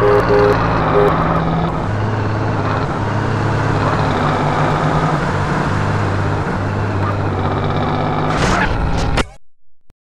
Música